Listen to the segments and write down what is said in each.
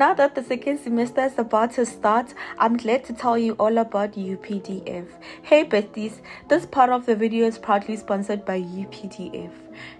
Now that the second semester is about to start, I'm glad to tell you all about UPDF. Hey besties, this part of the video is proudly sponsored by UPDF.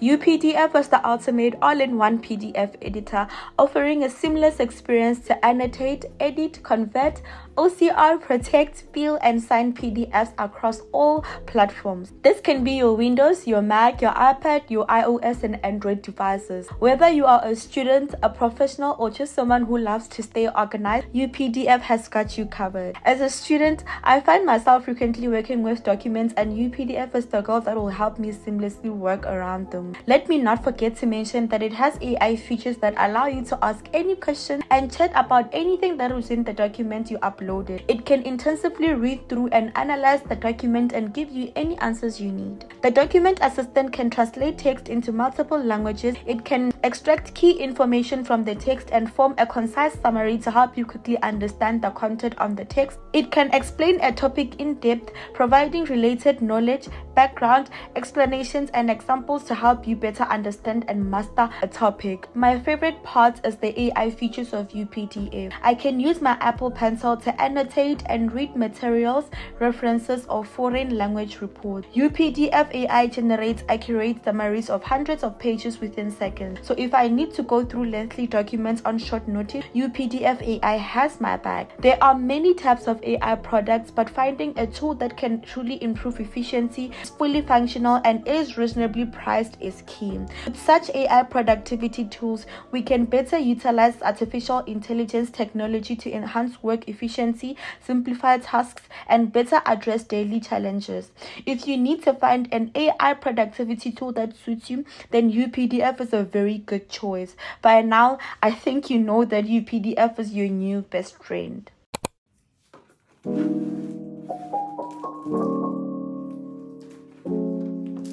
UPDF is the ultimate all-in-one PDF editor, offering a seamless experience to annotate, edit, convert, OCR, protect, fill, and sign PDFs across all platforms. This can be your Windows, your Mac, your iPad, your iOS, and Android devices. Whether you are a student, a professional, or just someone who loves to stay organized, UPDF has got you covered. As a student, I find myself frequently working with documents, and UPDF is the girl that will help me seamlessly work around them. Let me not forget to mention that it has AI features that allow you to ask any question and chat about anything that was in the document you uploaded. It can intensively read through and analyze the document and give you any answers you need. The document assistant can translate text into multiple languages. It can extract key information from the text and form a concise summary to help you quickly understand the content on the text. It can explain a topic in depth, providing related knowledge, background, explanations, and examples to help you better understand and master a topic. My favorite part is the AI features of UPDF. I can use my Apple Pencil to annotate and read materials, references, or foreign language reports. UPDF AI generates accurate summaries of hundreds of pages within seconds. So if I need to go through lengthy documents on short notice, UPDF AI has my back. There are many types of AI products, but finding a tool that can truly improve efficiency is fully functional and is reasonably priced is key. With such AI productivity tools, we can better utilize artificial intelligence technology to enhance work efficiency, simplify tasks, and better address daily challenges. If you need to find an AI productivity tool that suits you, then UPDF is a very good choice. By now, I think you know that UPDF is your new best friend.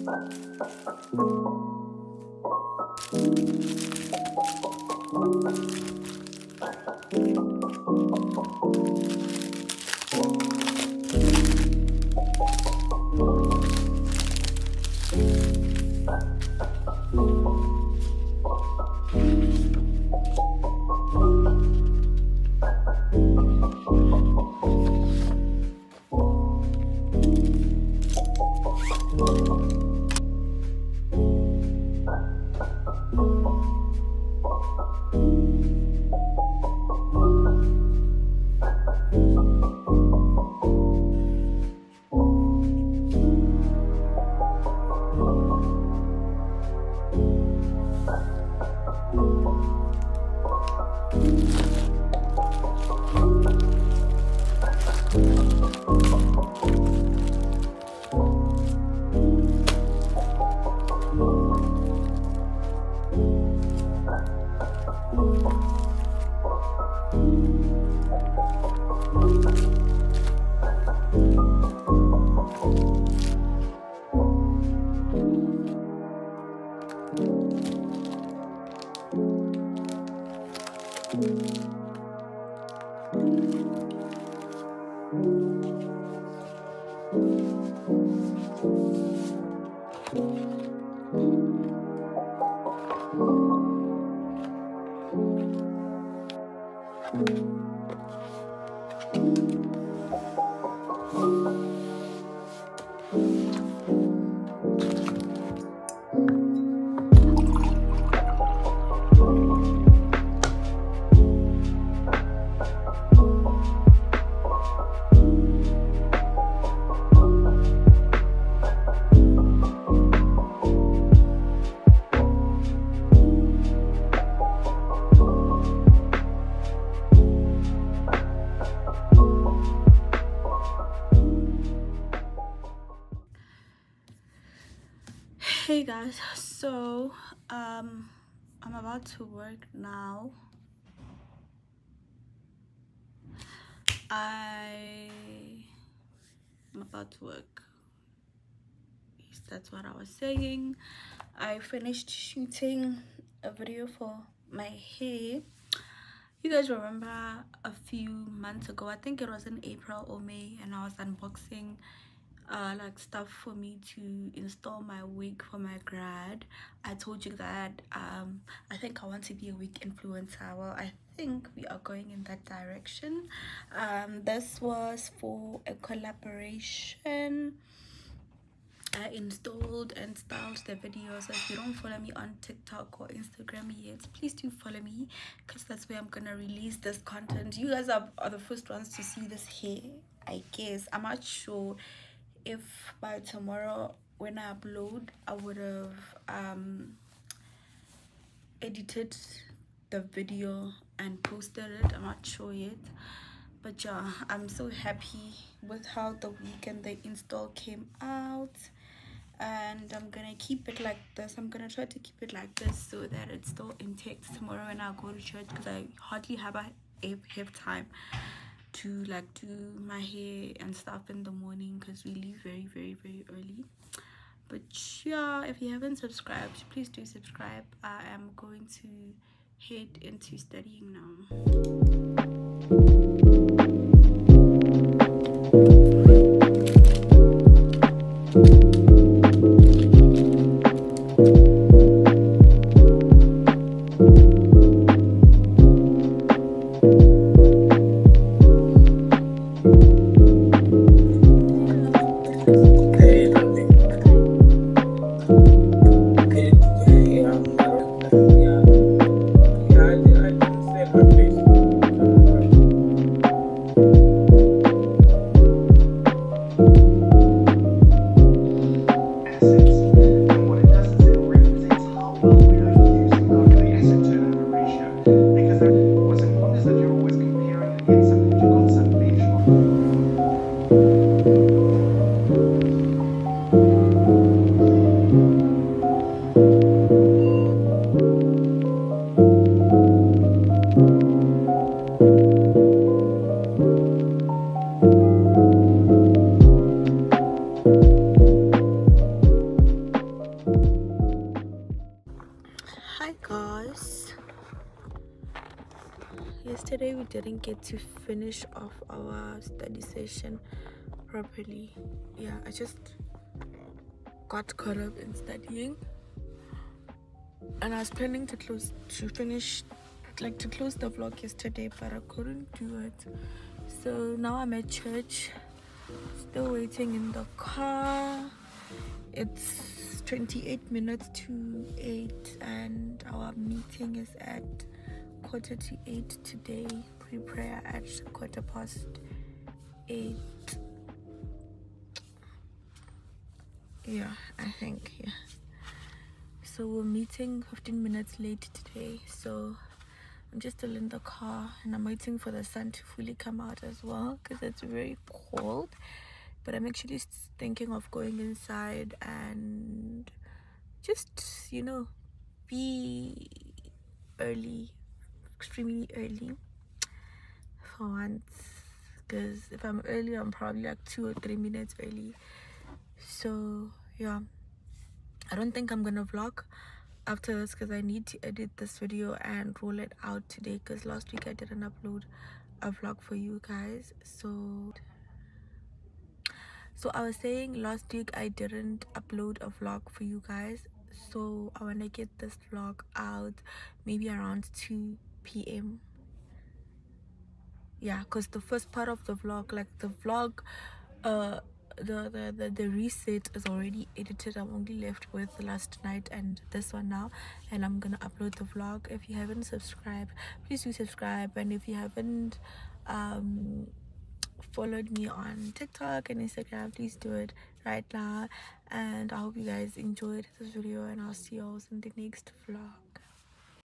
Hey Thank you. Guys so um i'm about to work now I am about to work. That's what I was saying. I finished shooting a video for my hair. You guys remember a few months ago, I think it was in April or May, and I was unboxing uh, like stuff for me to install my wig for my grad. I told you that um, I think I want to be a wig influencer. Well, I think we are going in that direction. Um, this was for a collaboration. I installed and styled the videos. If you don't follow me on TikTok or Instagram yet, please do follow me because that's where I'm gonna release this content. You guys are, are the first ones to see this hair, I guess. I'm not sure if by tomorrow when I upload I would have um edited the video and posted it. I'm not sure yet. But yeah I'm so happy with how the weekend the install came out. And I'm gonna keep it like this. I'm gonna try to keep it like this so that it's still intact tomorrow when I go to church because I hardly have a have time to like do my hair and stuff in the morning because we leave very very very early. But yeah if you haven't subscribed please do subscribe. I am going to head into studying now yesterday we didn't get to finish off our study session properly. Yeah i just got caught up in studying. And i was planning to close to finish like to close the vlog yesterday but i couldn't do it. So now i'm at church still waiting in the car. It's 28 minutes to 8 and our meeting is at quarter to eight today. Pre-prayer at quarter past eight. Yeah i think yeah. So we're meeting 15 minutes late today. So i'm just still in the car and i'm waiting for the sun to fully come out as well because it's very cold but i'm actually thinking of going inside and just you know be early extremely early for once. Because if i'm early i'm probably like two or three minutes early. So yeah. I don't think i'm gonna vlog after this because i need to edit this video and roll it out today because last week i didn't upload a vlog for you guys. So so i was saying last week i didn't upload a vlog for you guys. So i want to get this vlog out maybe around 2 p.m yeah because the first part of the vlog like the vlog uh the, the the the reset is already edited. I'm only left with last night and this one now and i'm gonna upload the vlog. If you haven't subscribed please do subscribe. And if you haven't um followed me on tiktok and instagram. Please do it right now. And i hope you guys enjoyed this video and i'll see you all in the next vlog